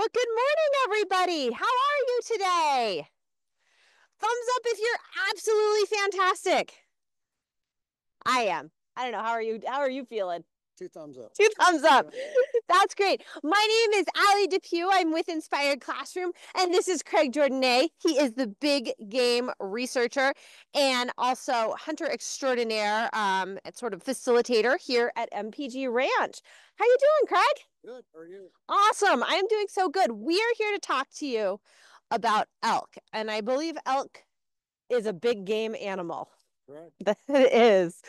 Well, good morning, everybody. How are you today? Thumbs up if you're absolutely fantastic. I am. I don't know. How are you? How are you feeling? Two thumbs up. Two thumbs up. That's great. My name is Ali Depew. I'm with Inspired Classroom, and this is Craig Jourdonnais. He is the big game researcher and also hunter extraordinaire, um, and sort of facilitator here at MPG Ranch. How are you doing, Craig? Good. How are you? Awesome. I am doing so good. We are here to talk to you about elk, and I believe elk is a big game animal. Correct. It is.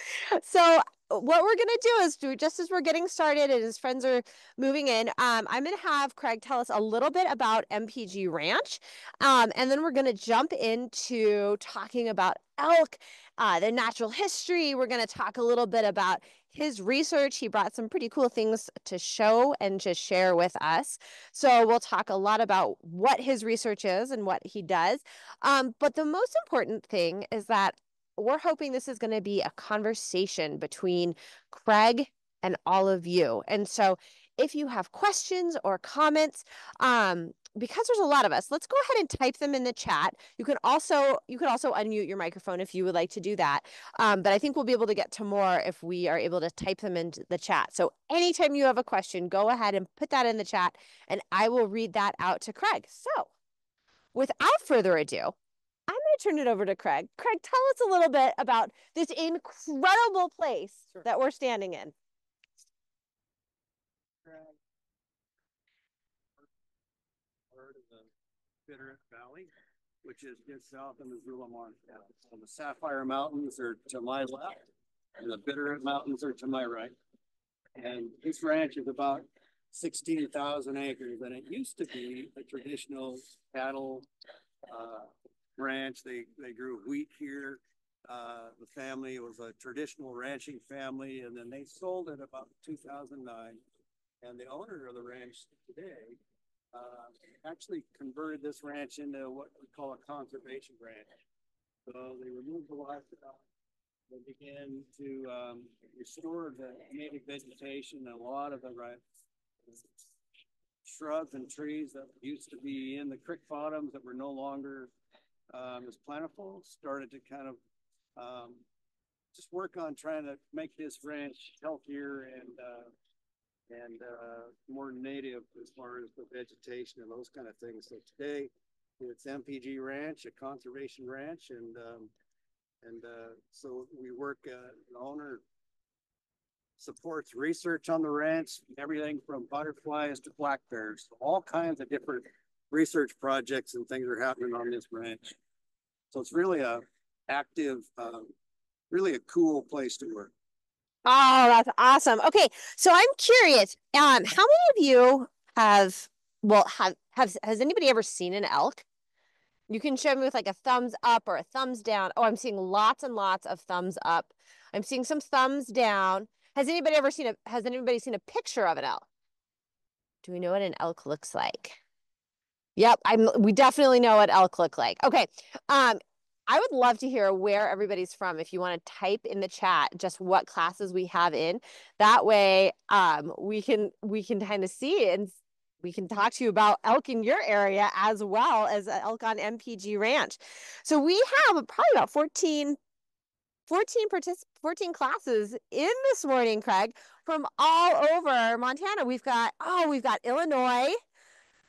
So what we're gonna do is do just as we're getting started and his friends are moving in, um, I'm gonna have Craig tell us a little bit about MPG Ranch, um, and then we're gonna jump into talking about elk, uh, the natural history. We're gonna talk a little bit about his research. He brought some pretty cool things to show and to share with us. So we'll talk a lot about what his research is and what he does. Um, but the most important thing is that we're hoping this is going to be a conversation between Craig and all of you. And so if you have questions or comments, um, because there's a lot of us, let's go ahead and type them in the chat. You can also you could also unmute your microphone if you would like to do that. Um, but I think we'll be able to get to more if we are able to type them into the chat. So anytime you have a question, go ahead and put that in the chat, and I will read that out to Craig. So without further ado, turn it over to Craig. Craig, tell us a little bit about this incredible place Sure. that we're standing in. Part of the Bitterroot Valley, which is just south of Missoula, Montana. So the Sapphire Mountains are to my left and the Bitterroot Mountains are to my right. And this ranch is about sixteen thousand acres and it used to be a traditional cattle uh, ranch. They, they grew wheat here. Uh, the family was a traditional ranching family and then they sold it about two thousand nine. And the owner of the ranch today uh, actually converted this ranch into what we call a conservation ranch. So they removed the livestock. They began to um, restore the native vegetation a lot of the right shrubs and trees that used to be in the creek bottoms that were no longer um, as plentiful started to kind of um, just work on trying to make this ranch healthier and uh, and uh, more native as far as the vegetation and those kind of things. So today, it's MPG Ranch, a conservation ranch, and um, and uh, so we work. Uh, the owner supports research on the ranch, everything from butterflies to black bears, all kinds of different research projects and things are happening on this ranch. So it's really a active, um, really a cool place to work. Oh, that's awesome. Okay, so I'm curious. Um, how many of you have well have have has anybody ever seen an elk? You can show me with like a thumbs up or a thumbs down. Oh, I'm seeing lots and lots of thumbs up. I'm seeing some thumbs down. Has anybody ever seen a has anybody seen a picture of an elk? Do we know what an elk looks like? Yep, I'm we definitely know what elk look like. Okay. Um, I would love to hear where everybody's from. If you want to type in the chat just what classes we have in, that way um, we can we can kind of see and we can talk to you about elk in your area as well as uh, elk on MPG Ranch. So we have probably about 14, 14, partic- 14 classes in this morning, Craig, from all over Montana. We've got, oh, we've got Illinois.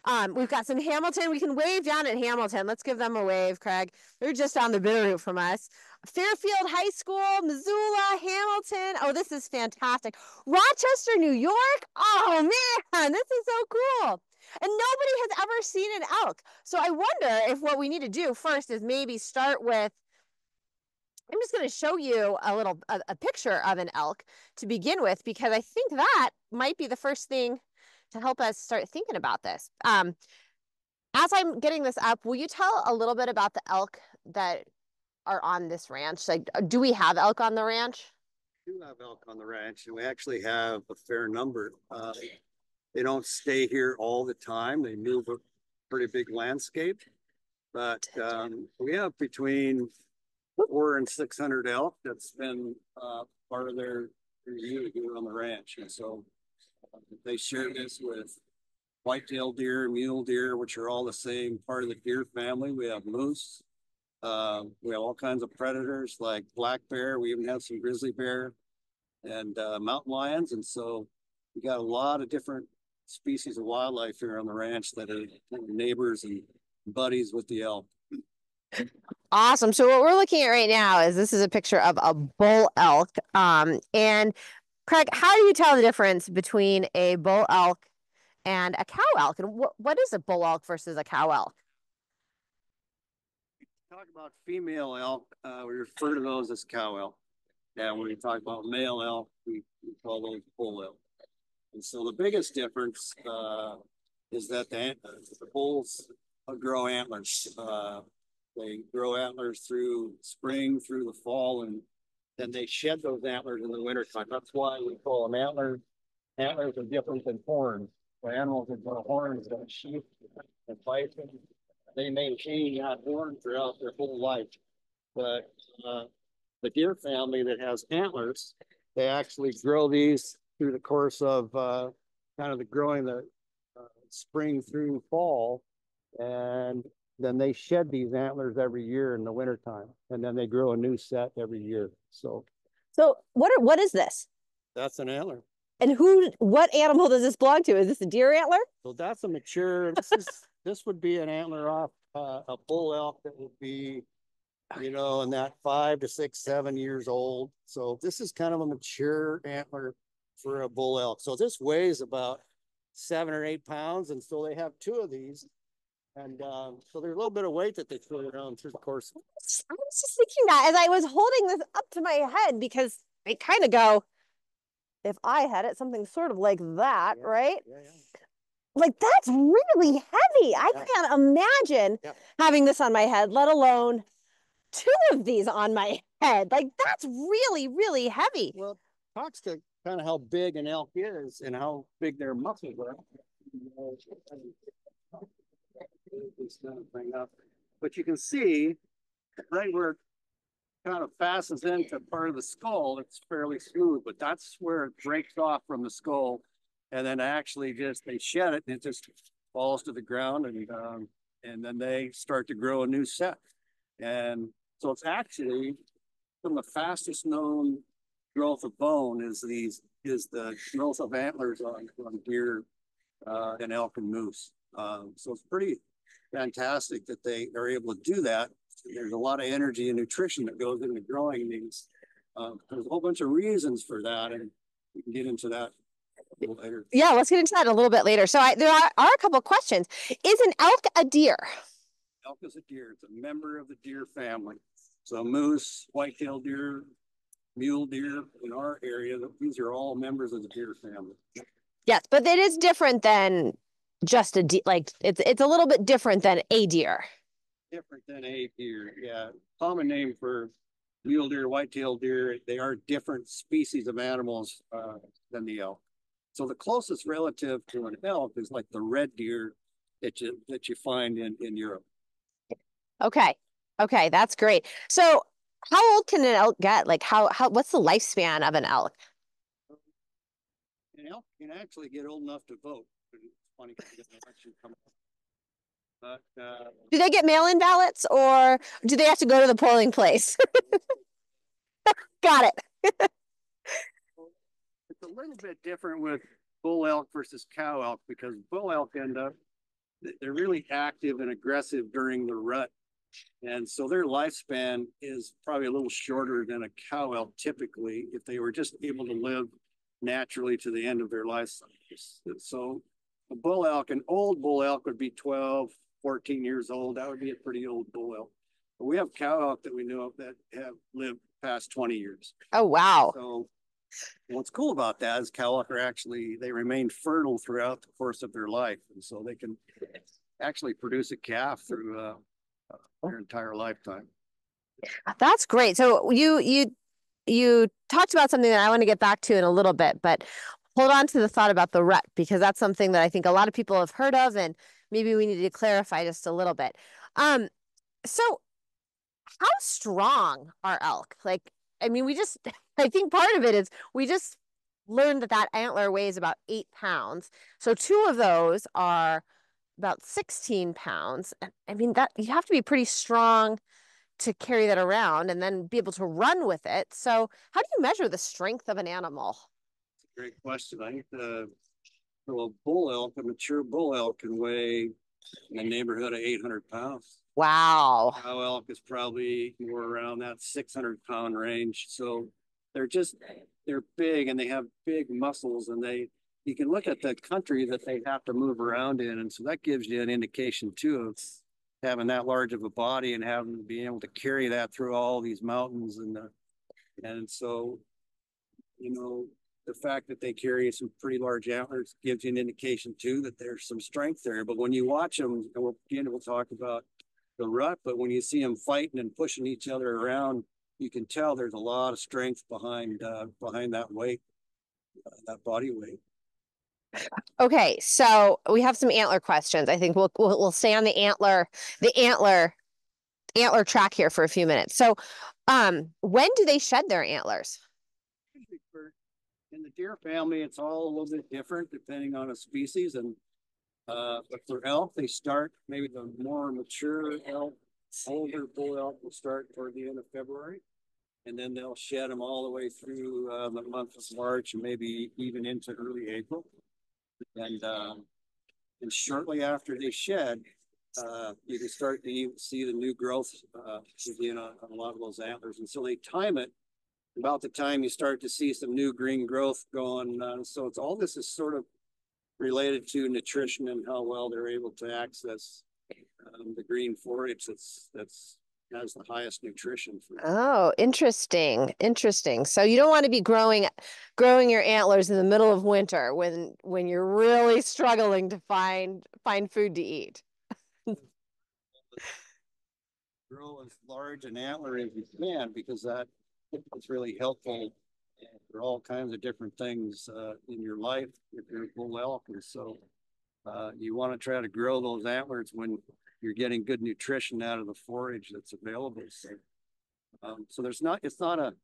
Um, we've got some Hamilton. We can wave down at Hamilton. Let's give them a wave, Craig. They're just on the Bitterroot from us. Fairfield High School, Missoula, Hamilton. Oh, this is fantastic. Rochester, New York. Oh man, this is so cool. And nobody has ever seen an elk. So I wonder if what we need to do first is maybe start with I'm just going to show you a little a, a picture of an elk to begin with because I think that might be the first thing to help us start thinking about this. Um, as I'm getting this up, will you tell a little bit about the elk that are on this ranch? Like, uh, do we have elk on the ranch? We do have elk on the ranch and we actually have a fair number. Uh, they don't stay here all the time. They move a pretty big landscape. But um, we have between four and six hundred elk that's been uh, part of their review here on the ranch. And so they share this with white-tailed deer, mule deer, which are all the same part of the deer family. We have moose. Uh, we have all kinds of predators like black bear. We even have some grizzly bear and uh, mountain lions. And so we got a lot of different species of wildlife here on the ranch that are neighbors and buddies with the elk. Awesome. So what we're looking at right now is this is a picture of a bull elk. Um, and Craig, how do you tell the difference between a bull elk and a cow elk? And what is a bull elk versus a cow elk? We talk about female elk, uh, we refer to those as cow elk. And when we talk about male elk, we, we call those bull elk. And so the biggest difference uh, is that the, the bulls grow antlers. Uh, they grow antlers through spring, through the fall, and then they shed those antlers in the wintertime. That's why we call them antlers. Antlers are different than horns. For animals that grow horns, like sheep and bison, they maintain that horn throughout their whole life. But uh, the deer family that has antlers, they actually grow these through the course of uh, kind of the growing the uh, spring through fall. And then they shed these antlers every year in the wintertime. And then they grow a new set every year. So So what are, what is this? that's an antler. And who what animal does this belong to? Is this a deer antler? So that's a mature, this is, this would be an antler off uh, a bull elk that would be, you know, in that five to six, seven years old. So this is kind of a mature antler for a bull elk. So this weighs about seven or eight pounds. And so they have two of these. And um, so there's a little bit of weight that they throw around through the course. I was just thinking that as I was holding this up to my head because I kind of go, if I had it, something sort of like that, Yeah, right? Yeah, yeah. Like that's really heavy. I can't imagine having this on my head, let alone two of these on my head. Like that's really, really heavy. Well, talks to kind of how big an elk is and how big their muscles are. Thing up. But you can see right where it kind of fastens into part of the skull, it's fairly smooth, but that's where it breaks off from the skull. And then actually just they shed it and it just falls to the ground and um, and then they start to grow a new set. And so it's actually some of the fastest known growth of bone is these is the growth of antlers on, on deer uh, and elk and moose. Um, so it's pretty fantastic that they are able to do that. There's a lot of energy and nutrition that goes into growing these. Um, there's a whole bunch of reasons for that, and we can get into that a little later. Yeah, let's get into that a little bit later. So I, there are, are a couple of questions. Is an elk a deer? Elk is a deer. It's a member of the deer family. So moose, white-tailed deer, mule deer in our area, these are all members of the deer family. Yes, but it is different than just a deer. Like it's it's a little bit different than a deer. different than a deer. Yeah, common name for mule deer, white-tailed deer. They are different species of animals uh, than the elk. So the closest relative to an elk is like the red deer that you that you find in in Europe. Okay. Okay, that's great. So how old can an elk get? Like how how what's the lifespan of an elk? An elk can actually get old enough to vote. Funny because come. But uh, Do they get mail-in ballots or do they have to go to the polling place? Got it. it's a little bit different with bull elk versus cow elk because bull elk end up they're really active and aggressive during the rut. And so their lifespan is probably a little shorter than a cow elk typically if they were just able to live naturally to the end of their life cycles. So a bull elk, an old bull elk would be 12, 14 years old. That would be a pretty old bull elk. But we have cow elk that we know of that have lived past 20 years. Oh wow. So what's cool about that is cow elk are actually, they remain fertile throughout the course of their life. And so they can actually produce a calf through uh, their entire lifetime. That's great. So you you you talked about something that I want to get back to in a little bit, but hold on to the thought about the rut because that's something that I think a lot of people have heard of and maybe we need to clarify just a little bit. Um so how strong are elk? Like I mean we just I think part of it is we just learned that that antler weighs about eight pounds. So two of those are about 16 pounds. I mean, that you have to be pretty strong to carry that around and then be able to run with it. So how do you measure the strength of an animal? Great question. I think the well, bull elk, a mature bull elk can weigh in the neighborhood of 800 pounds. Wow. Cow elk is probably more around that 600 pound range. So they're just, they're big and they have big muscles and they, you can look at the country that they have to move around in. And so that gives you an indication too of having that large of a body and having to be able to carry that through all these mountains. And, uh, and so, you know, the fact that they carry some pretty large antlers gives you an indication too that there's some strength there. But when you watch them, and we'll, again, we'll talk about the rut, but when you see them fighting and pushing each other around, you can tell there's a lot of strength behind uh, behind that weight, uh, that body weight. Okay, so we have some antler questions. I think we'll, we'll we'll stay on the antler the antler antler track here for a few minutes. So, um, when do they shed their antlers? In the deer family, it's all a little bit different depending on a species. And uh, but for elk, they start maybe the more mature elk, older bull elk will start toward the end of February and then they'll shed them all the way through uh, the month of March and maybe even into early April. And um, and shortly after they shed, uh, you can start to see the new growth uh, begin on, on, a lot of those antlers. And so they time it about the time you start to see some new green growth going. Uh, so it's all this is sort of related to nutrition and how well they're able to access um, the green forage that's that's has the highest nutrition for Oh, interesting. Interesting. So you don't want to be growing growing your antlers in the middle of winter when when you're really struggling to find find food to eat. Grow as large an antler as you can because that is really helpful for all kinds of different things uh, in your life if you're a bull elk. And so uh, you want to try to grow those antlers when you're getting good nutrition out of the forage that's available. So, um, so there's not, it's not a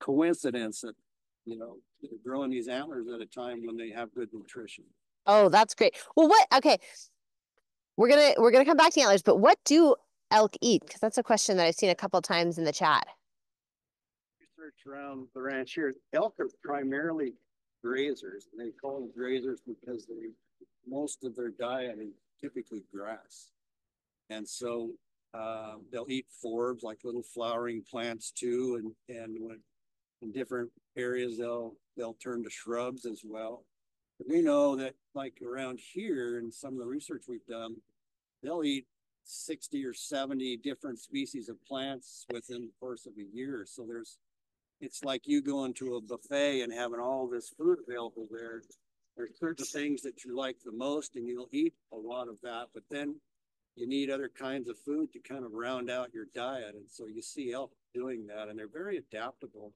coincidence that, you know, they're growing these antlers at a time when they have good nutrition. Oh, that's great. Well, what, okay. We're going to, we're going to come back to antlers, but what do elk eat? Cause that's a question that I've seen a couple times in the chat. Research around the ranch here, elk are primarily grazers. They call them grazers because they, most of their diet is typically grass. And so uh, they'll eat forbs like little flowering plants too. And, and when in different areas, they'll, they'll turn to shrubs as well. But we know that like around here and some of the research we've done, they'll eat 60 or 70 different species of plants within the course of a year. So there's, it's like you going to a buffet and having all this food available there. There's certain things that you like the most and you'll eat a lot of that, but then you need other kinds of food to kind of round out your diet. And so you see elk doing that, and they're very adaptable.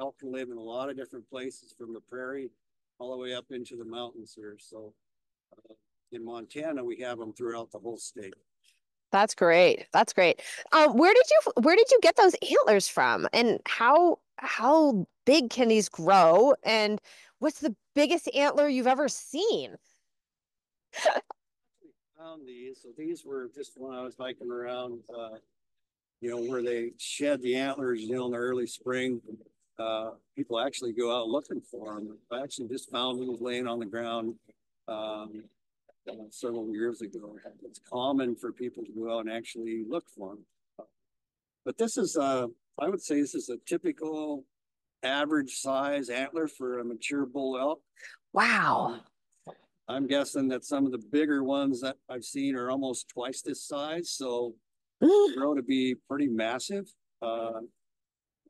Elk can live in a lot of different places from the prairie all the way up into the mountains here. So uh, in Montana, we have them throughout the whole state. That's great. That's great. Um, where did you where did you get those antlers from, and how how big can these grow? And what's the biggest antler you've ever seen? found these. So these were just when I was hiking around, uh, you know, where they shed the antlers, you know, in the early spring. Uh, people actually go out looking for them. I actually just found these laying on the ground um, uh, several years ago. It's common for people to go out and actually look for them. But this is, a, I would say, this is a typical average size antler for a mature bull elk. Wow. I'm guessing that some of the bigger ones that I've seen are almost twice this size. So grow to be pretty massive. Uh,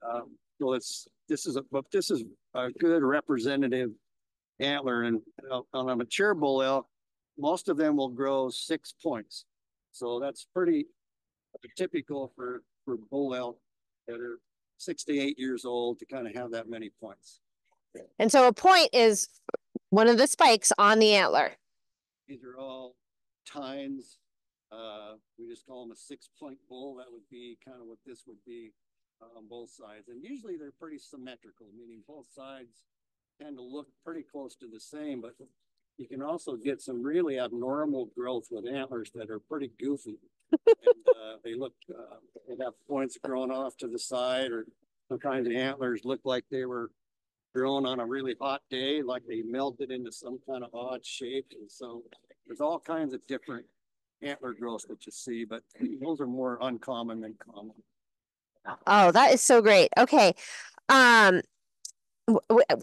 uh, so it's this is a but this is a good representative antler, and on a mature bull elk, most of them will grow six points. So that's pretty typical for for bull elk that are six to eight years old to kind of have that many points. And so a point is one of the spikes on the antler. These are all tines. Uh, we just call them a six point bull. That would be kind of what this would be on both sides. And usually they're pretty symmetrical, meaning both sides tend to look pretty close to the same, but you can also get some really abnormal growth with antlers that are pretty goofy. and, uh, they look, uh, they have points growing off to the side, or sometimes the antlers look like they were grown on a really hot day, like they melted into some kind of odd shape. And so there's all kinds of different antler growths that you see, but those are more uncommon than common. Oh, that is so great. Okay. Um,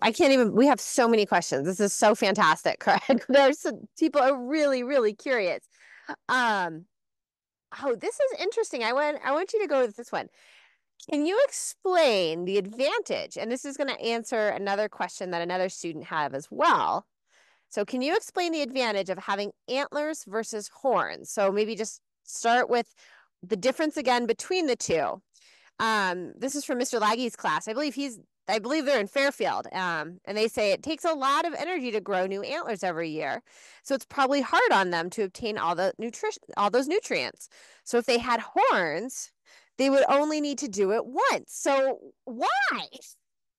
I can't even, we have so many questions. This is so fantastic, Craig. There's some people are really, really curious. Um, oh, this is interesting. I want, I want you to go with this one. Can you explain the advantage? And this is going to answer another question that another student had as well. So can you explain the advantage of having antlers versus horns? So maybe just start with the difference again between the two. Um, this is from Mr. Laggy's class. I believe he's I believe they're in Fairfield. Um, and they say it takes a lot of energy to grow new antlers every year. So it's probably hard on them to obtain all the nutrition all those nutrients. So if they had horns, they would only need to do it once. So why?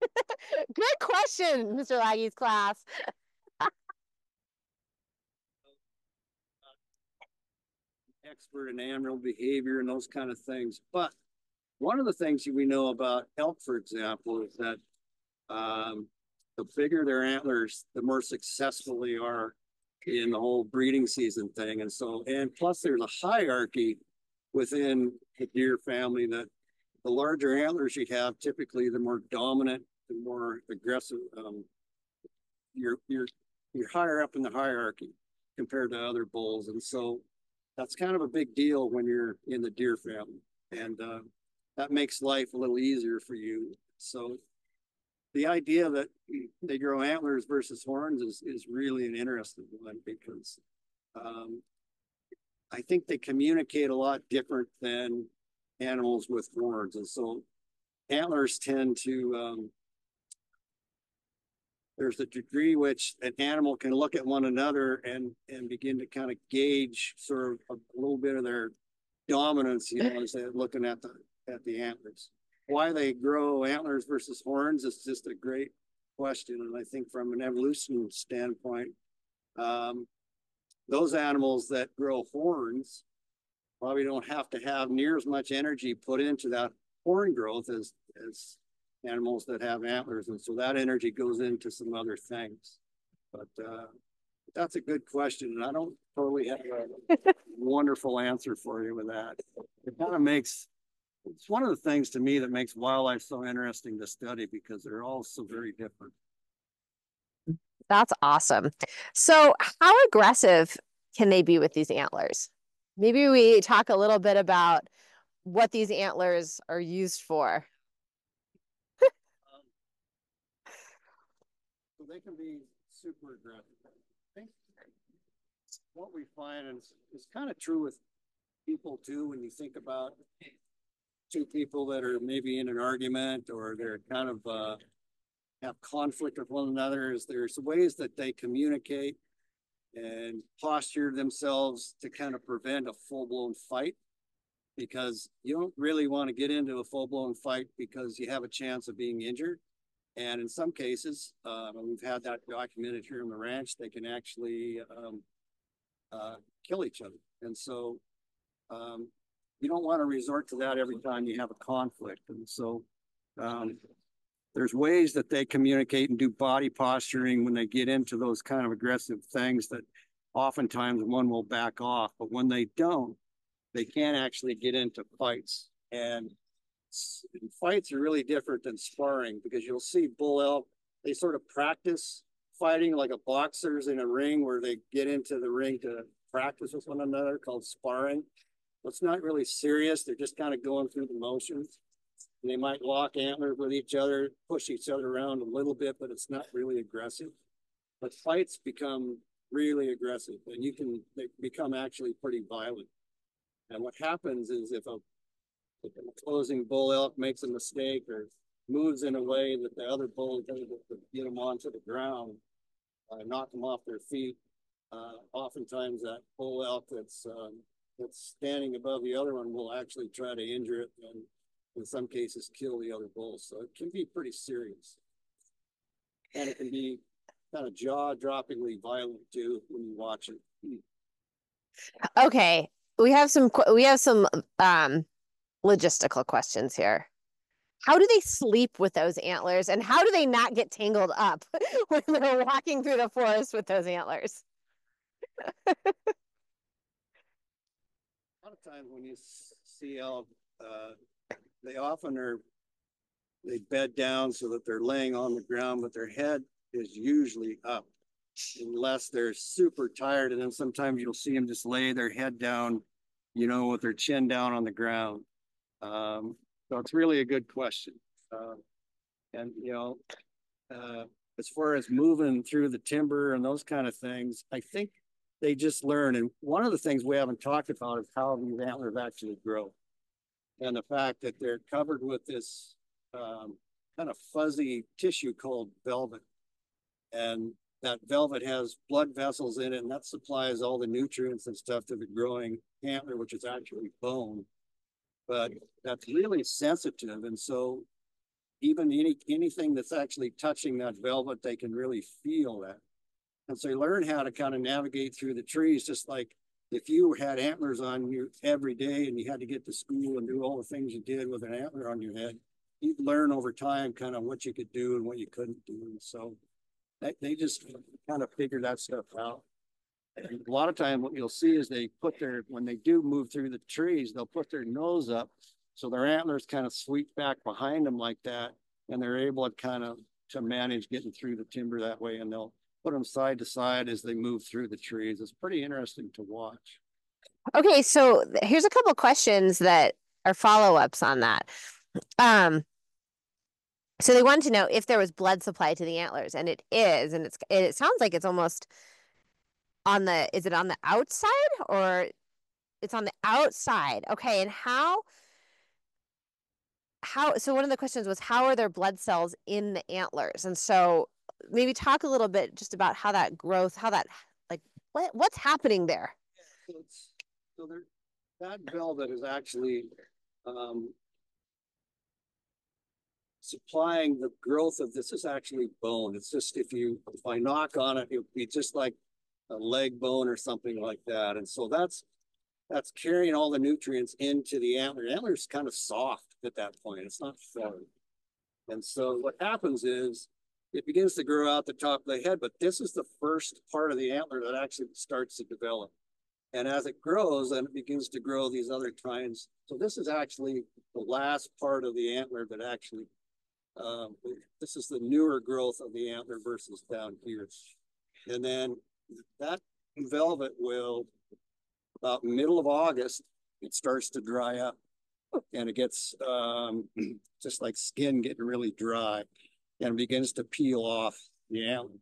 Good question, Mr. Laggy's class. Expert in animal behavior and those kind of things. But one of the things we know about elk, for example, is that um, the bigger their antlers, the more successful they are in the whole breeding season thing. And so, and plus there's a hierarchy within the deer family that the larger antlers you have, typically the more dominant, the more aggressive, um, you're, you're, you're higher up in the hierarchy compared to other bulls. And so that's kind of a big deal when you're in the deer family. And uh, that makes life a little easier for you. So the idea that they grow antlers versus horns is, is really an interesting one because um, I think they communicate a lot different than animals with horns. And so antlers tend to, um, there's a degree which an animal can look at one another and, and begin to kind of gauge sort of a, little bit of their dominance, you know, as they're looking at the, at the antlers. Why they grow antlers versus horns is just a great question. And I think from an evolution standpoint, um, those animals that grow horns probably don't have to have near as much energy put into that horn growth as, as animals that have antlers. And so that energy goes into some other things. But uh, that's a good question. And I don't totally have a wonderful answer for you with that. It kind of makes, it's one of the things to me that makes wildlife so interesting to study because they're all so very different. That's awesome. So how aggressive can they be with these antlers? Maybe we talk a little bit about what these antlers are used for. um, so they can be super aggressive. I think what we find is, is kind of true with people too when you think about two people that are maybe in an argument or they're kind of uh, have conflict with one another is there's ways that they communicate and posture themselves to kind of prevent a full-blown fight because you don't really want to get into a full-blown fight because you have a chance of being injured. And in some cases uh, we've had that documented here on the ranch they can actually um, uh, kill each other. And so um, you don't want to resort to that every time you have a conflict and so um, there's ways that they communicate and do body posturing when they get into those kind of aggressive things that oftentimes one will back off, but when they don't, they can't actually get into fights. And fights are really different than sparring because you'll see bull elk, they sort of practice fighting like a boxer's in a ring where they get into the ring to practice with one another called sparring. It's not really serious. They're just kind of going through the motions. They might lock antlers with each other, push each other around a little bit, but it's not really aggressive. But fights become really aggressive and you can become actually pretty violent. And what happens is if a, if an opposing bull elk makes a mistake or moves in a way that the other bull doesn't get them onto the ground, uh, knock them off their feet, uh, oftentimes that bull elk that's um, that's standing above the other one will actually try to injure it and in some cases kill the other bull. So it can be pretty serious. And it can be kind of jaw droppingly violent too when you watch it. Okay, we have some we have some um logistical questions here. How do they sleep with those antlers and how do they not get tangled up when they're walking through the forest with those antlers? Lot of times when you see elk, uh, they often are, they bed down so that they're laying on the ground, but their head is usually up. Unless they're super tired, and then sometimes you'll see them just lay their head down, you know, with their chin down on the ground. Um, so it's really a good question. Uh, and, you know, uh, as far as moving through the timber and those kind of things, I think they just learn. And one of the things we haven't talked about is how these antlers actually grow. And the fact that they're covered with this um, kind of fuzzy tissue called velvet. And that velvet has blood vessels in it, and that supplies all the nutrients and stuff to the growing antler, which is actually bone. But that's really sensitive. And so even any anything that's actually touching that velvet, they can really feel that. And so you learn how to kind of navigate through the trees, just like if you had antlers on you every day and you had to get to school and do all the things you did with an antler on your head, you'd learn over time kind of what you could do and what you couldn't do. And so they, they just kind of figure that stuff out. And a lot of time what you'll see is they put their, when they do move through the trees, they'll put their nose up. So their antlers kind of sweep back behind them like that. And they're able to kind of to manage getting through the timber that way. And they'll put them side to side as they move through the trees. It's pretty interesting to watch. Okay, so here's a couple questions that are follow-ups on that. Um, so they wanted to know if there was blood supply to the antlers, and it is, and it's it sounds like it's almost on the is it on the outside or it's on the outside? Okay, and how how so one of the questions was how are there blood cells in the antlers? And so maybe talk a little bit just about how that growth, how that like what what's happening there? So so there, that velvet is actually, um, supplying the growth of this is actually bone. It's just if you, if I knock on it, it would be just like a leg bone or something like that. And so that's, that's carrying all the nutrients into the antler. The antler's kind of soft at that point. It's not firm. And so what happens is it begins to grow out the top of the head, but this is the first part of the antler that actually starts to develop. And as it grows, then it begins to grow these other tines. So this is actually the last part of the antler that actually, um, this is the newer growth of the antler versus down here. And then that velvet will, about middle of August, it starts to dry up and it gets um, just like skin getting really dry and begins to peel off the antler.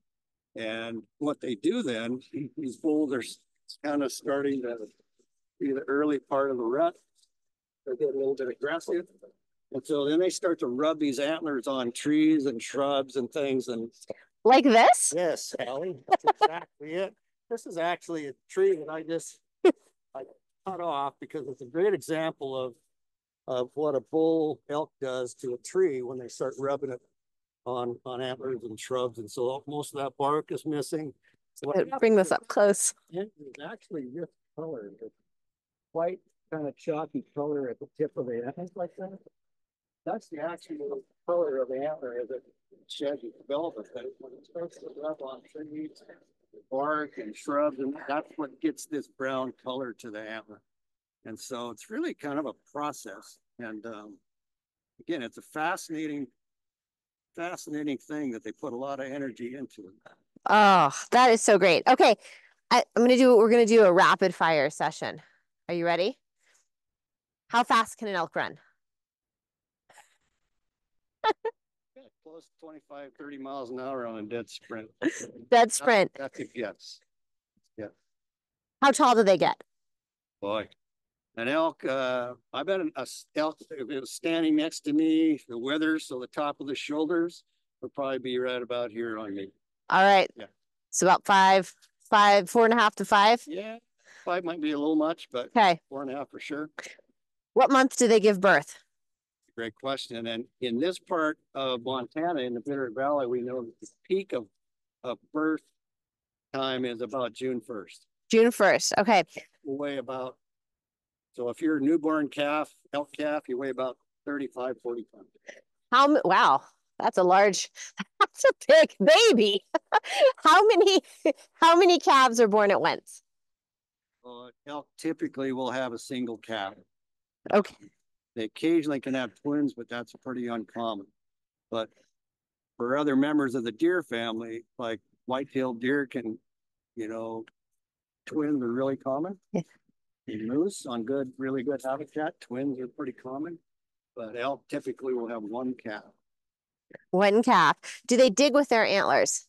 And what they do then, these bulls are kind of starting to be the early part of the rut. They get a little bit aggressive. And so then they start to rub these antlers on trees and shrubs and things. And Like this? yes, Allie, that's exactly it. This is actually a tree that I just I cut off because it's a great example of of what a bull elk does to a tree when they start rubbing it on on antlers and shrubs. And so most of that bark is missing. So Bring this up close. it is actually this color, it's white kind of chalky color at the tip of the antler like that. That's the actual color of the antler as it sheds its velvet. But when it starts to rub on trees, bark and shrubs, and that's what gets this brown color to the antler. And so it's really kind of a process. And um, again, it's a fascinating, fascinating thing that they put a lot of energy into. Oh, that is so great. Okay. I, I'm gonna do we're gonna do a rapid fire session. Are you ready? How fast can an elk run? Close to 25, 30 miles an hour on a dead sprint. Dead sprint. That's a guess. Yeah. How tall do they get? Boy. An elk, uh, I bet an a elk, if it was standing next to me, the withers, so the top of the shoulders would probably be right about here on me. All right. Yeah. It's about five, five, four and a half to five. Yeah, five might be a little much, but Okay. four and a half for sure. What month do they give birth? great question. And in this part of Montana, in the Bitter Valley, we know that the peak of, of birth time is about June first. June first. Okay. Weigh about, so if you're a newborn calf, elk calf, you weigh about 35, 40 pounds. How, wow, that's a large, that's a big baby. how many, how many calves are born at once? Uh, elk typically will have a single calf. Okay. They occasionally can have twins, but that's pretty uncommon. But for other members of the deer family, like white-tailed deer can, you know, twins are really common. Yeah. Moose on good, really good habitat, twins are pretty common. But elk typically will have one calf. One calf. Do they dig with their antlers?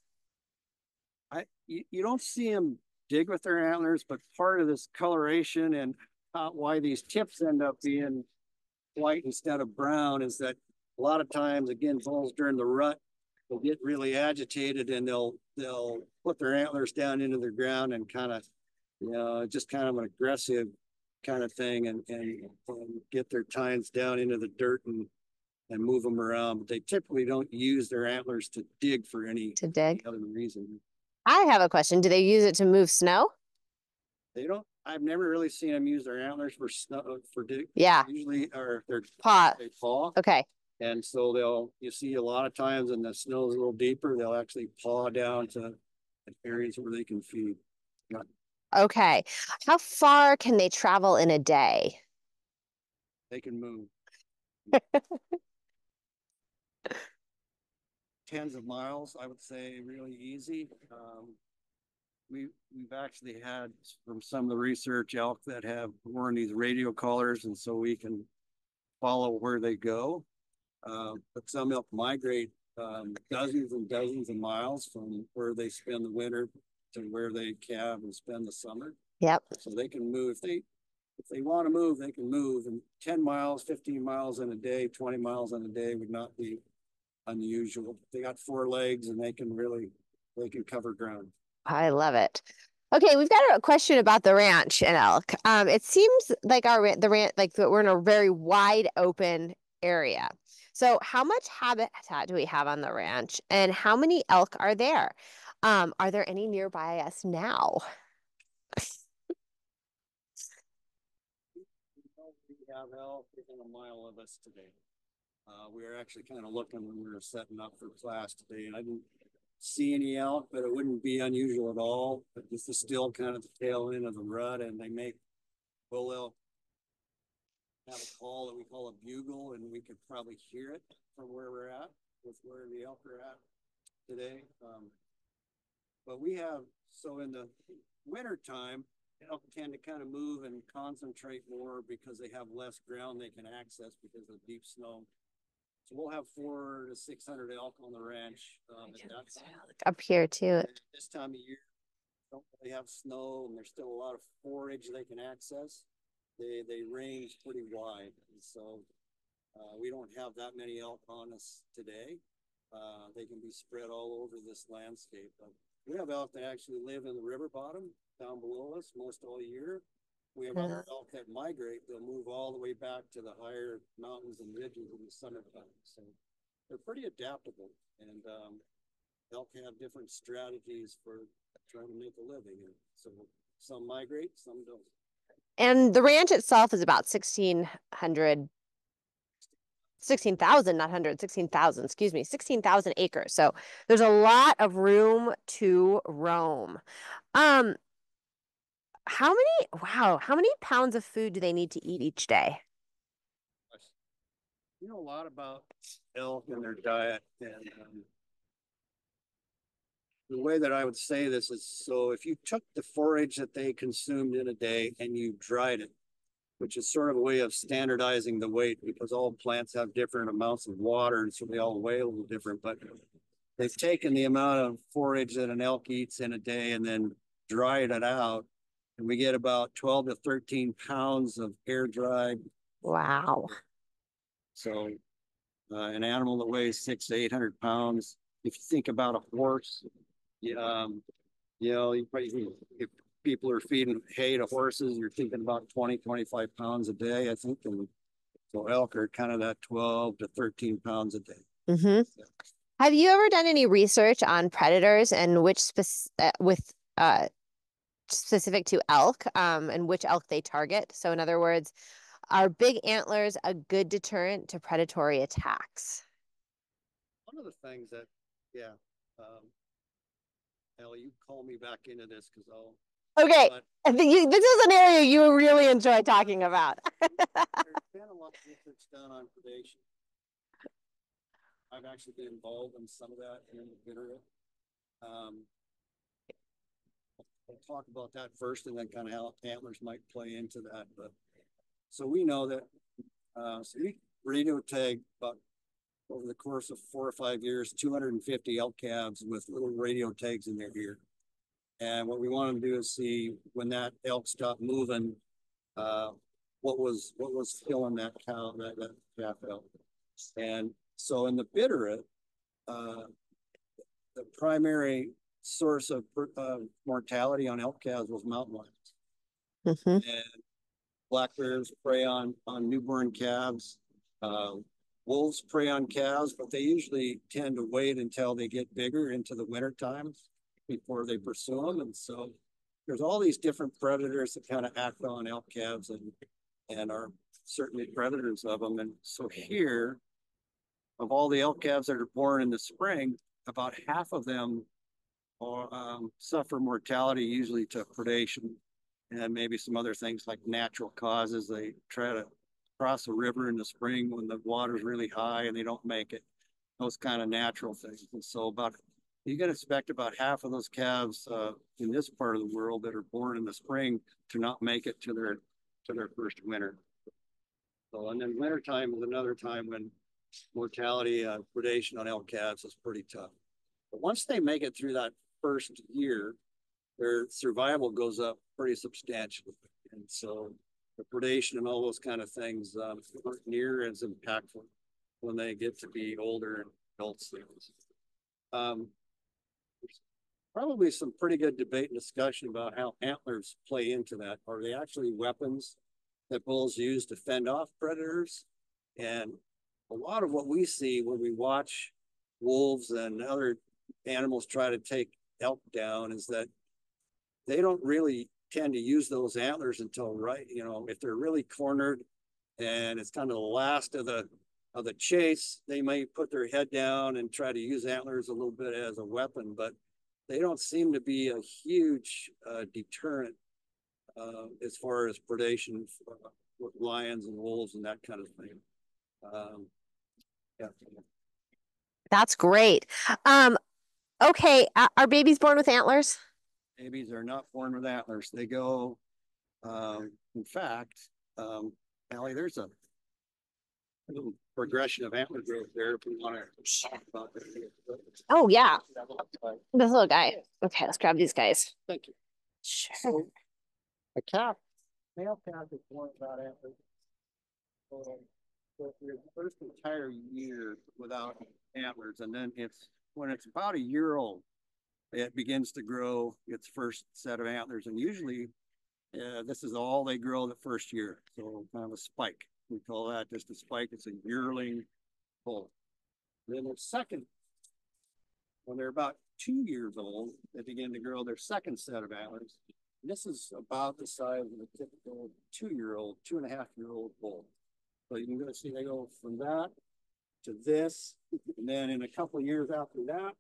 I, you, you don't see them dig with their antlers, but part of this coloration and why these tips end up being white instead of brown is that a lot of times, again, bulls during the rut, they'll get really agitated and they'll they'll put their antlers down into the ground and kind of, you know, just kind of an aggressive kind of thing and, and, and get their tines down into the dirt and and move them around. But they typically don't use their antlers to dig for any To dig? other reason. I have a question. Do they use it to move snow? They don't. I've never really seen them use their antlers for snow for dig. Yeah. Usually, or their Paw. they paw, Okay. and so they'll. You see a lot of times, when the snow's a little deeper, they'll actually paw down to areas where they can feed. Okay. How far can they travel in a day? They can move. Tens of miles, I would say, really easy. Um, we we've actually had from some of the research elk that have worn these radio collars, and so we can follow where they go. Uh, but some elk migrate um, dozens and dozens of miles from where they spend the winter to where they calve and spend the summer. Yep. So they can move if they if they want to move, they can move. And ten miles, fifteen miles in a day, twenty miles in a day would not be unusual. They got four legs and they can really they can cover ground. I love it. Okay, we've got a question about the ranch and elk. Um, it seems like our the ranch like we're in a very wide open area. So, how much habitat do we have on the ranch, and how many elk are there? Um, are there any nearby us now? We have elk within a mile of us today. Uh, we were actually kind of looking when we were setting up for class today, and I didn't see any elk, but it wouldn't be unusual at all. But this is still kind of the tail end of the rut, and they make bull elk have a call that we call a bugle, and we could probably hear it from where we're at with where the elk are at today. Um, but we have so in the winter time, elk tend to kind of move and concentrate more because they have less ground they can access because of deep snow. So we'll have four to six hundred elk on the ranch. Um. Up here too. And This time of year, don't really have snow and there's still a lot of forage they can access. They, they range pretty wide. And so, uh, we don't have that many elk on us today. Uh, they can be spread all over this landscape, but we have elk that actually live in the river bottom down below us most all year. We have other elk that migrate. They'll move all the way back to the higher mountains and ridges in the summertime. So they're pretty adaptable and, um, elk have different strategies for trying to make a living. And so some migrate, some don't. And the ranch itself is about 1,600, 16,000, not 100, 16,000, excuse me, 16,000 acres. So there's a lot of room to roam. Um, how many, wow, how many pounds of food do they need to eat each day? You know a lot about elk and their diet and, um, the way that I would say this is, so if you took the forage that they consumed in a day and you dried it, which is sort of a way of standardizing the weight because all plants have different amounts of water and so they all weigh a little different, but they've taken the amount of forage that an elk eats in a day and then dried it out. And we get about twelve to thirteen pounds of air dried Wow. so uh, an animal that weighs six to eight hundred pounds. If you think about a horse, yeah, um, you know, you probably, if people are feeding hay to horses, you're thinking about 20, 25 pounds a day, I think. And So elk are kind of that twelve to thirteen pounds a day. Mm-hmm. Have you ever done any research on predators and which spec- uh, with uh specific to elk um and which elk they target? So in other words, are big antlers a good deterrent to predatory attacks? One of the things that, yeah, um, Ellie, you call me back into this because I'll, Okay, I think you, this is an area you really enjoy talking about. there's been a lot of research done on predation. I've actually been involved in some of that in the Bitterroot. Um, I'll talk about that first and then kind of how antlers might play into that, but. So we know that, uh, so we radio tag about over the course of four or five years, two hundred and fifty elk calves with little radio tags in their ear. And what we wanted to do is see when that elk stopped moving, uh, what was, what was killing that cow, that, that calf elk. And so in the Bitterroot, uh, the primary source of, uh, mortality on elk calves was mountain lions. Mhm. And black bears prey on, on newborn calves. Uh, wolves prey on calves, but they usually tend to wait until they get bigger into the winter time before they pursue them. And so there's all these different predators that kind of act on elk calves and, and are certainly predators of them. And so here, of all the elk calves that are born in the spring, about half of them are, um, suffer mortality usually to predation and maybe some other things like natural causes. They try to cross a river in the spring when the water's really high and they don't make it. Those kind of natural things. And so about you can expect about half of those calves uh, in this part of the world that are born in the spring to not make it to their to their first winter. So and then wintertime is another time when mortality uh, predation on elk calves is pretty tough. But once they make it through that first year, their survival goes up pretty substantially. And so the predation and all those kind of things um, aren't near as impactful when they get to be older and adults. Um, probably some pretty good debate and discussion about how antlers play into that. Are they actually weapons that bulls use to fend off predators? And a lot of what we see when we watch wolves and other animals try to take elk down is that they don't really tend to use those antlers until right, you know, if they're really cornered and it's kind of the last of the of the chase, they may put their head down and try to use antlers a little bit as a weapon, but they don't seem to be a huge uh, deterrent uh, as far as predation uh, with lions and wolves and that kind of thing. Um, yeah. That's great. Um, okay, are babies born with antlers? Babies are not born with antlers. They go, um, in fact, um, Allie, there's a little progression of antler growth there if we want to talk about that. Oh yeah, this little guy. Okay, let's grab these guys. Thank you. Sure. A calf, male calf is born without antlers. So, so your first entire year without antlers, and then it's when it's about a year old, it begins to grow its first set of antlers, and usually, uh, this is all they grow the first year. So kind of a spike. We call that just a spike. It's a yearling bull. Then the second, when they're about two years old, they begin to grow their second set of antlers. This is about the size of a typical two-year-old, two and a half year old bull. So you can go see they go from that to this, and then in a couple of years after that,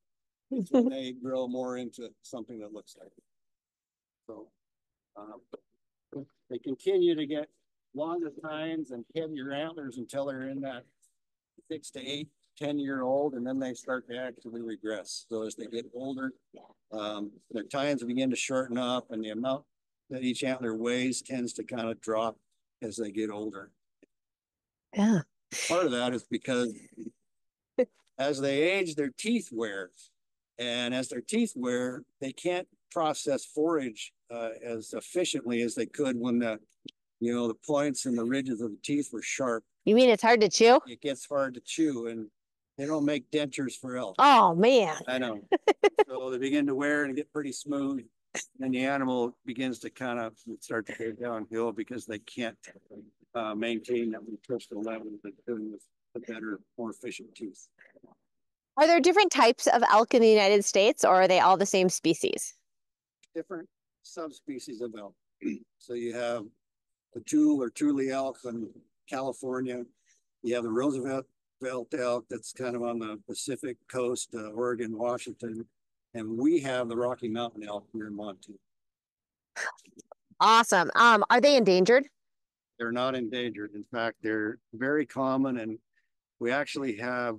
when they grow more into something that looks like it. So, um, they continue to get longer tines and heavier antlers until they're in that six to eight, ten year old, and then they start to actually regress. So as they get older, um, their tines begin to shorten up and the amount that each antler weighs tends to kind of drop as they get older. Yeah. Part of that is because as they age, their teeth wear. And as their teeth wear, they can't process forage uh, as efficiently as they could when the, you know, the points and the ridges of the teeth were sharp. You mean it's hard to chew? It gets hard to chew and they don't make dentures for elk. Oh man. I know. so they begin to wear and get pretty smooth. And the animal begins to kind of start to go downhill because they can't uh, maintain that nutritional level that doing with the better, more efficient teeth. Are there different types of elk in the United States or are they all the same species? Different subspecies of elk. so you have the Tule or Tule elk in California. You have the Roosevelt Belt elk that's kind of on the Pacific coast, uh, Oregon, Washington. And we have the Rocky Mountain elk here in Montana. Awesome. Um, are they endangered? They're not endangered. In fact, they're very common and we actually have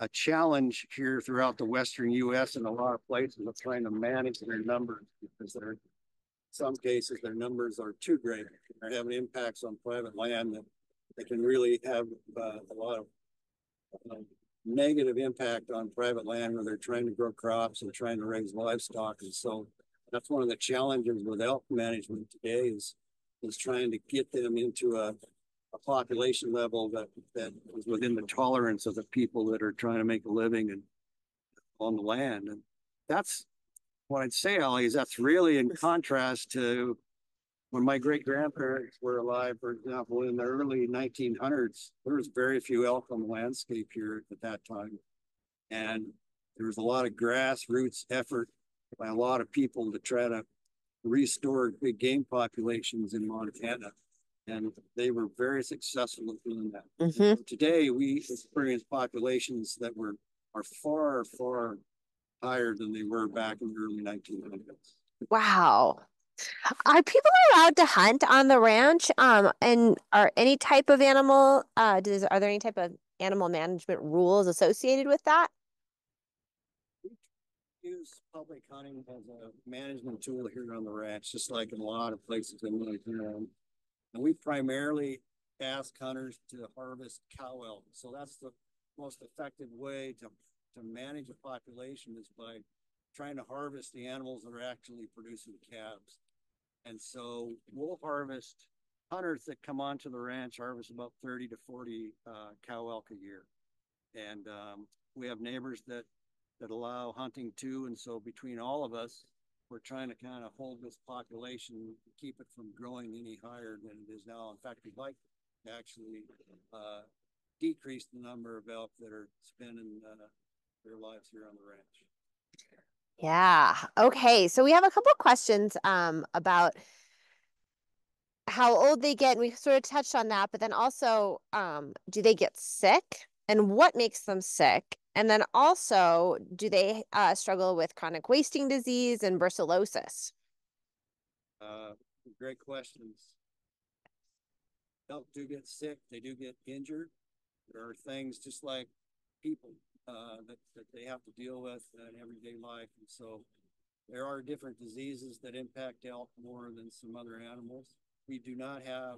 a challenge here throughout the Western US and a lot of places of trying to manage their numbers because they're some cases their numbers are too great. They're having impacts on private land that they can really have uh, a lot of uh, negative impact on private land where they're trying to grow crops and trying to raise livestock. And so that's one of the challenges with elk management today is is trying to get them into a, a population level that that is within the tolerance of the people that are trying to make a living and on the land. And that's what I'd say, Ali, is that's really in contrast to when my great grandparents were alive, for example, in the early 1900s, there was very few elk on the landscape here at that time. And there was a lot of grassroots effort by a lot of people to try to restore big game populations in Montana. And they were very successful at doing that. Mm-hmm. Today, we experience populations that were are far, far higher than they were back in the early 1900s. Wow. Are people allowed to hunt on the ranch? Um, and are any type of animal, uh, does, are there any type of animal management rules associated with that? use public hunting as a management tool here on the ranch, just like in a lot of places in Montana. And we primarily ask hunters to harvest cow elk. So that's the most effective way to, to manage a population is by trying to harvest the animals that are actually producing calves. And so we'll harvest hunters that come onto the ranch harvest about 30 to 40 uh, cow elk a year. And um, we have neighbors that that allow hunting too. And so between all of us, we're trying to kind of hold this population, keep it from growing any higher than it is now. In fact, we'd like to actually uh, decrease the number of elk that are spending uh, their lives here on the ranch. Yeah. Okay. So we have a couple of questions um, about how old they get. And we sort of touched on that, but then also, um, do they get sick and what makes them sick? And then also, do they uh, struggle with chronic wasting disease and brucellosis? Uh, great questions. Elk do get sick. They do get injured. There are things just like people uh, that, that they have to deal with in everyday life. And so there are different diseases that impact elk more than some other animals. We do not have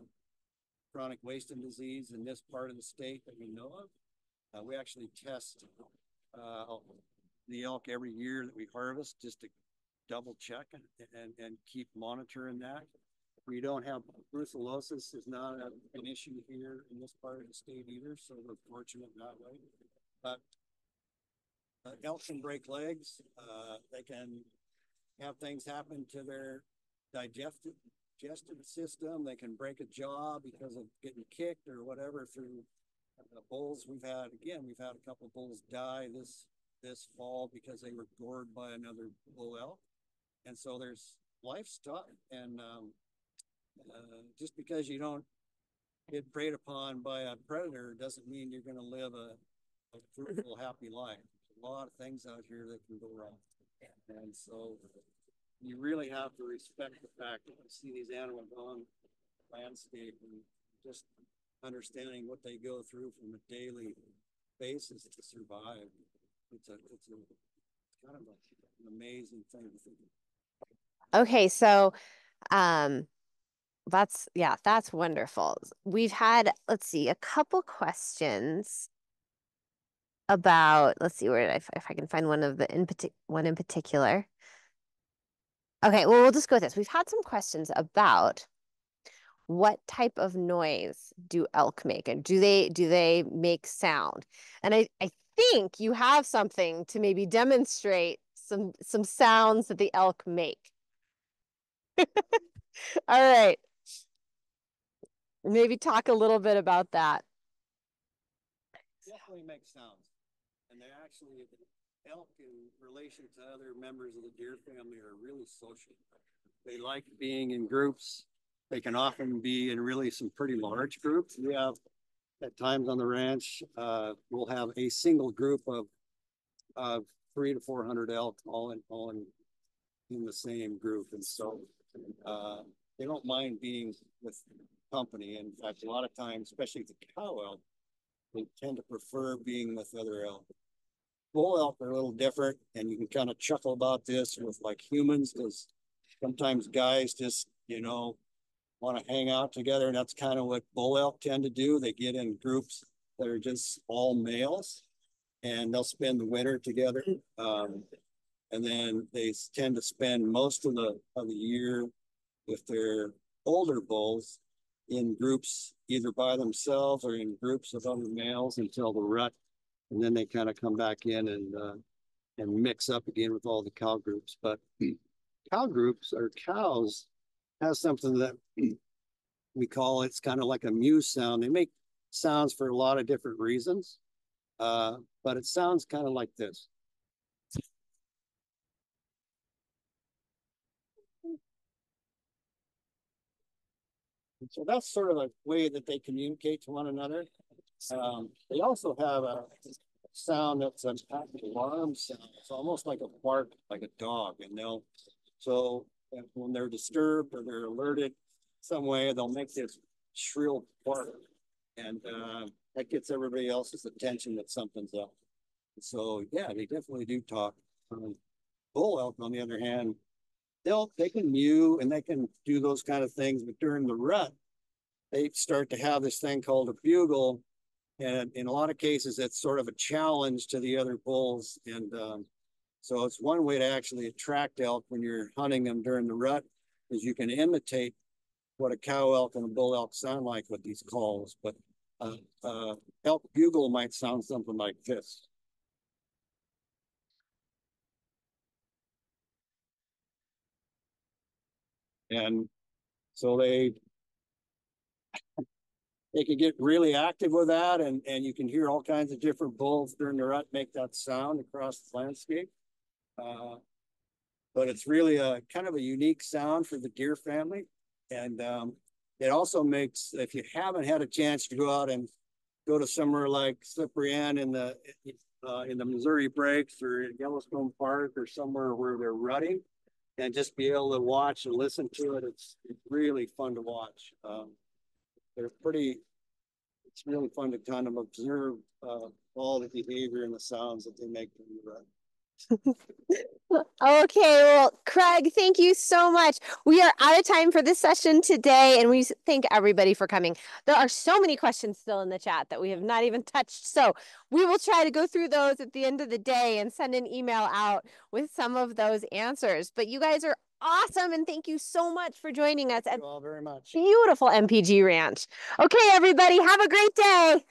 chronic wasting disease in this part of the state that we know of. Uh, we actually test uh, the elk every year that we harvest just to double check and, and, and keep monitoring that. We don't have brucellosis is not a, an issue here in this part of the state either, so we're fortunate that way. But elk can break legs. Uh, they can have things happen to their digestive digestive system. They can break a jaw because of getting kicked or whatever through the bulls we've had again we've had a couple of bulls die this this fall because they were gored by another bull elk and so there's livestock and um, uh, just because you don't get preyed upon by a predator doesn't mean you're going to live a, a fruitful happy life lot of things out here that can go wrong and so you really have to respect the fact that you see these animals on landscape and just understanding what they go through from a daily basis to survive. It's a it's a kind of a, an amazing thing. Okay, so um that's yeah, that's wonderful. We've had let's see, a couple questions about let's see where I if I can find one of the in one in particular. Okay, well we'll just go with this. We've had some questions about what type of noise do elk make and do they do they make sound and i i think you have something to maybe demonstrate some some sounds that the elk make all right Maybe talk a little bit about that. Definitely make sounds. Actually, elk in relation to other members of the deer family are really social. They like being in groups. They can often be in really some pretty large groups. We have at times on the ranch, uh, we'll have a single group of of three to four hundred elk all in all in in the same group. And so uh, they don't mind being with company. In fact, a lot of times, especially the cow elk, they tend to prefer being with other elk. Bull elk are a little different, and you can kind of chuckle about this with like humans, because sometimes guys just, you know, want to hang out together, and that's kind of what bull elk tend to do. They get in groups that are just all males, and they'll spend the winter together. Um, and then they tend to spend most of the of the year with their older bulls in groups, either by themselves or in groups of other males until the rut, and then they kind of come back in and uh, and mix up again with all the cow groups. But cow groups or cows has something that we call it's kind of like a mew sound. They make sounds for a lot of different reasons, uh, but it sounds kind of like this. So that's sort of a way that they communicate to one another. Um, they also have a sound that's an alarm sound. It's almost like a bark, like a dog, and they'll so when they're disturbed or they're alerted some way, they'll make this shrill bark, and uh, that gets everybody else's attention that something's up. So yeah, they definitely do talk. Um, bull elk, on the other hand, they'll they can mew and they can do those kind of things, but during the rut, they start to have this thing called a bugle, and in a lot of cases, it's sort of a challenge to the other bulls, and um, so it's one way to actually attract elk when you're hunting them during the rut, is you can imitate what a cow elk and a bull elk sound like with these calls, but uh, uh, elk bugle might sound something like this. And so they they can get really active with that and, and you can hear all kinds of different bulls during the rut make that sound across the landscape. Uh, but it's really a kind of a unique sound for the deer family. And um, it also makes, if you haven't had a chance to go out and go to somewhere like Slippery Ann in the uh, in the Missouri Breaks or Yellowstone Park or somewhere where they're rutting, and just be able to watch and listen to it. It's, it's really fun to watch. Um, they're pretty, it's really fun to kind of observe uh, all the behavior and the sounds that they make run. Okay, well, Craig, thank you so much. We are out of time for this session today, and we thank everybody for coming. There are so many questions still in the chat that we have not even touched. So we will try to go through those at the end of the day and send an email out with some of those answers. But you guys are awesome, and thank you so much for joining us thank at all very much. beautiful MPG Ranch. Okay, everybody, have a great day.